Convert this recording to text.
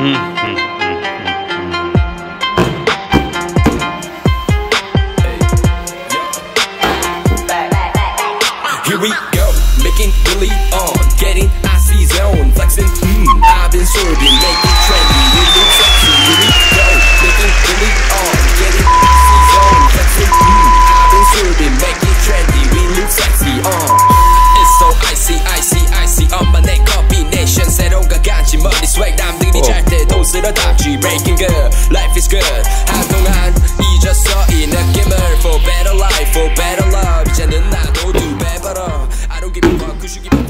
Here we go, making Billy on, getting icy zone, flexing, mm, I've been serving. the dark, breaking good. Life is good. 한동안 잊었어 이 느낌을 for better life, for better love. 이제는 나도 do better. I don't give a fuck, cause you give a fuck.